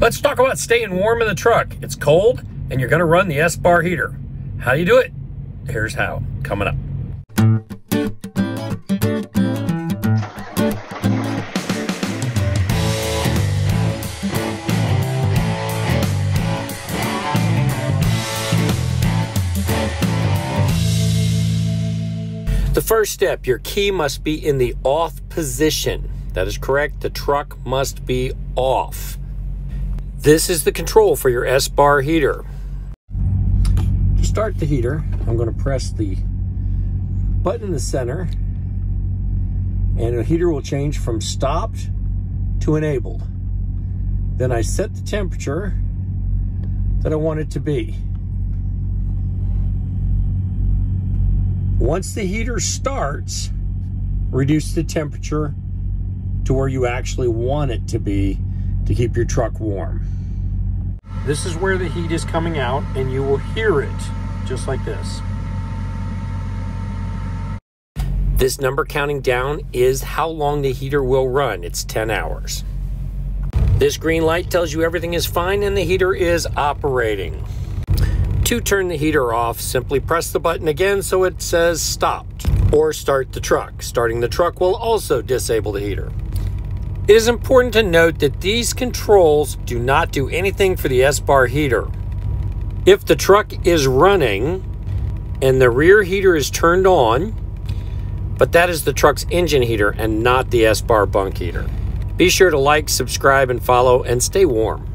Let's talk about staying warm in the truck. It's cold and you're gonna run the Espar heater. How do you do it? Here's how, coming up. The first step, your key must be in the off position. That is correct. The truck must be off. This is the control for your Espar heater. To start the heater, I'm going to press the button in the center and the heater will change from stopped to enabled. Then I set the temperature that I want it to be. Once the heater starts, reduce the temperature to where you actually want it to be to keep your truck warm. This is where the heat is coming out and you will hear it just like this. This number counting down is how long the heater will run. It's 10 hours. This green light tells you everything is fine and the heater is operating. To turn the heater off, simply press the button again so it says stopped, or start the truck. Starting the truck will also disable the heater. It is important to note that these controls do not do anything for the Espar heater. If the truck is running and the rear heater is turned on, but that is the truck's engine heater and not the Espar bunk heater. Be sure to like, subscribe, and follow, and stay warm.